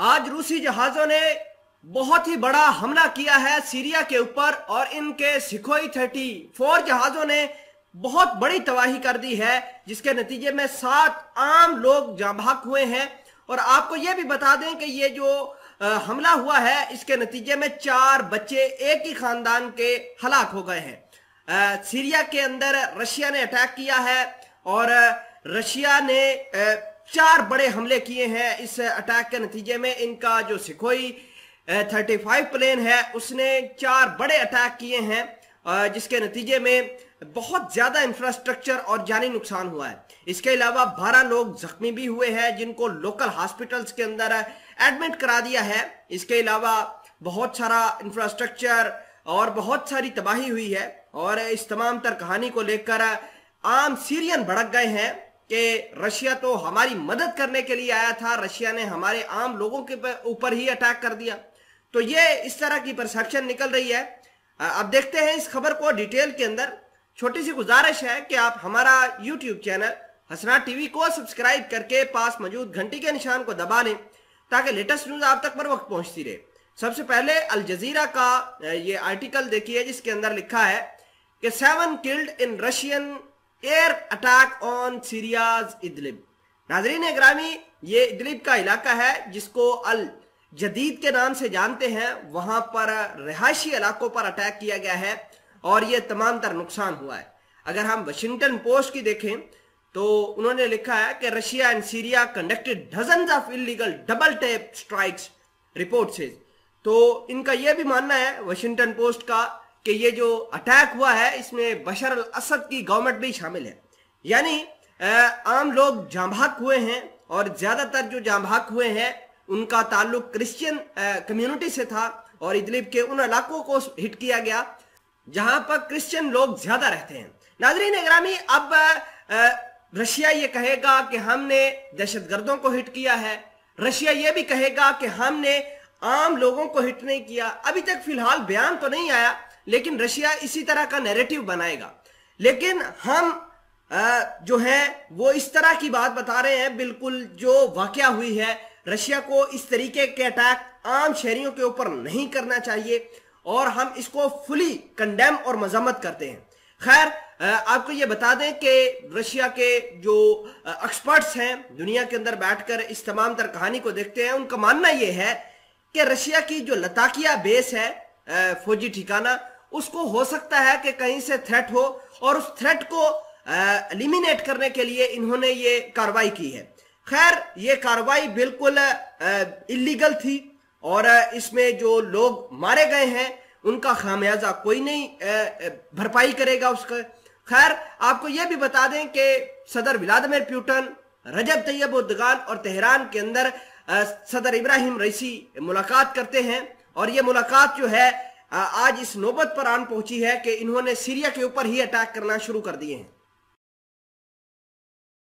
आज रूसी जहाजों ने बहुत ही बड़ा हमला किया है सीरिया के ऊपर और इनके सिखोई थर्टी फोर जहाजों ने बहुत बड़ी तबाही कर दी है, जिसके नतीजे में सात आम लोग जाबाक हुए हैं। और आपको यह भी बता दें कि ये जो हमला हुआ है, इसके नतीजे में चार बच्चे एक ही खानदान के हलाक हो गए हैं। सीरिया के अंदर रशिया ने अटैक किया है और रशिया ने चार बड़े हमले किए हैं इस अटैक के नतीजे में। इनका जो सिखोई थर्टी फाइव प्लेन है, उसने चार बड़े अटैक किए हैं जिसके नतीजे में बहुत ज़्यादा इंफ्रास्ट्रक्चर और जानी नुकसान हुआ है। इसके अलावा बारह लोग जख्मी भी हुए हैं, जिनको लोकल हॉस्पिटल्स के अंदर एडमिट करा दिया है। इसके अलावा बहुत सारा इंफ्रास्ट्रक्चर और बहुत सारी तबाही हुई है और इस तमाम तर कहानी को लेकर आम सीरियन भड़क गए हैं। कि रशिया तो हमारी मदद करने के लिए आया था, रशिया ने हमारे आम लोगों के ऊपर ही अटैक कर दिया। तो ये इस तरह की परसेप्शन निकल रही है। अब देखते हैं इस खबर को डिटेल के अंदर। छोटी सी गुजारिश है कि आप हमारा यूट्यूब चैनल हसना टीवी को सब्सक्राइब करके पास मौजूद घंटी के निशान को दबा लें, ताकि लेटेस्ट न्यूज़ आप तक पर वक्त पहुँचती रहे। सबसे पहले अल जजीरा का ये आर्टिकल देखिए, जिसके अंदर लिखा है कि seven killed in Russian air attack on Syria's Idlib नाजरीन ग्रामी ये इदलिब का इलाका है, जिसको अल जदीद के नाम से जानते हैं। वहाँ पर रिहायशी इलाकों पर अटैक किया गया है और ये तमाम तर नुकसान हुआ है। अगर हम वाशिंगटन पोस्ट की देखें तो उन्होंने लिखा है कि Russia and Syria conducted dozen of illegal double tap strikes report तो इनका यह भी मानना है वाशिंगटन पोस्ट का कि ये जो अटैक हुआ है, इसमें बशर अल असद की गवर्नमेंट भी शामिल है। यानी आम लोग जांभाक हुए हैं और ज़्यादातर जो जांभाक हुए हैं, उनका ताल्लुक क्रिश्चियन कम्युनिटी से था और इदलिब के उन इलाकों को हिट किया गया, जहाँ पर क्रिश्चियन लोग ज़्यादा रहते हैं। नाजरीन ग्रामी अब रशिया ये कहेगा कि हमने दहशतगर्दों को हिट किया है। रशिया ये भी कहेगा कि हमने आम लोगों को हिट नहीं किया। अभी तक फ़िलहाल बयान तो नहीं आया लेकिन रशिया इसी तरह का नैरेटिव बनाएगा। लेकिन हम जो है, वो इस तरह की बात बता रहे हैं, बिल्कुल जो वाक्य हुई है, रशिया को इस तरीके के अटैक आम शहरियों के ऊपर नहीं करना चाहिए और हम इसको फुली कंडेम और मजम्मत करते हैं। खैर आपको ये बता दें कि रशिया के जो एक्सपर्ट्स हैं, दुनिया के अंदर बैठकर इस तमाम तर कहानी को देखते हैं, उनका मानना यह है कि रशिया की जो लताकिया बेस है फौजी ठिकाना उसको हो सकता है कि कहीं से थ्रेट हो और उस थ्रेट को एलिमिनेट करने के लिए इन्होंने ये कार्रवाई की है। खैर, ये कार्रवाई बिल्कुल इलीगल थी और इसमें जो लोग मारे गए हैं, उनका खामियाजा कोई नहीं भरपाई करेगा उसका। खैर, आपको यह भी बता दें कि सदर Vladimir Putin, Recep Tayyip Erdogan और तेहरान के अंदर सदर इब्राहिम रईसी मुलाकात करते हैं और ये मुलाकात जो है आज इस नौबत पर आन पहुँची है कि इन्होंने सीरिया के ऊपर ही अटैक करना शुरू कर दिए हैं।